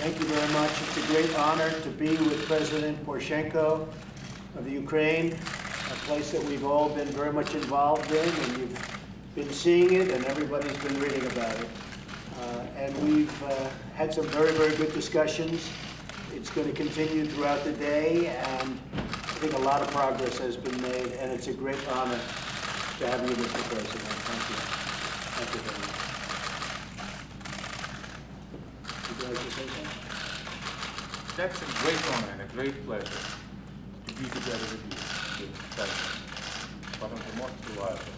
Thank you very much. It's a great honor to be with President Poroshenko of Ukraine, a place that we've all been very much involved in, and you've been seeing it, and everybody's been reading about it. Uh, And we've uh, had some very, very good discussions. It's going to continue throughout the day, and I think a lot of progress has been made, and it's a great honor to have you, Mr. President. Thank you. Thank you very much. Would you like to say something? That's a great honor and a great pleasure to be together with you, with President, one of the most reliable,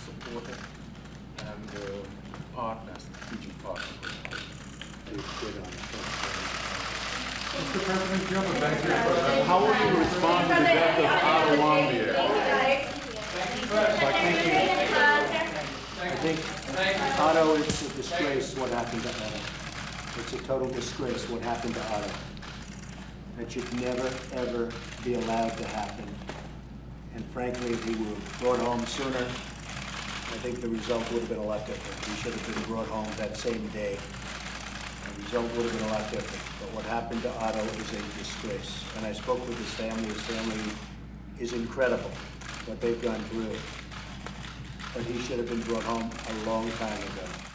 supportive, and uh, partners, strategic partners. Good honor. Mr. President, you have a back here. How will you respond to the death of Otto Warmbier? I think Otto, it's a disgrace what happened to Otto. It's a total disgrace what happened to Otto. That should never, ever be allowed to happen. And frankly, if he were brought home sooner, I think the result would have been a lot different. He should have been brought home that same day. The result would have been a lot different. But what happened to Otto is a disgrace. And I spoke with his family. His family is incredible, what they've gone through but he should have been brought home a long time ago.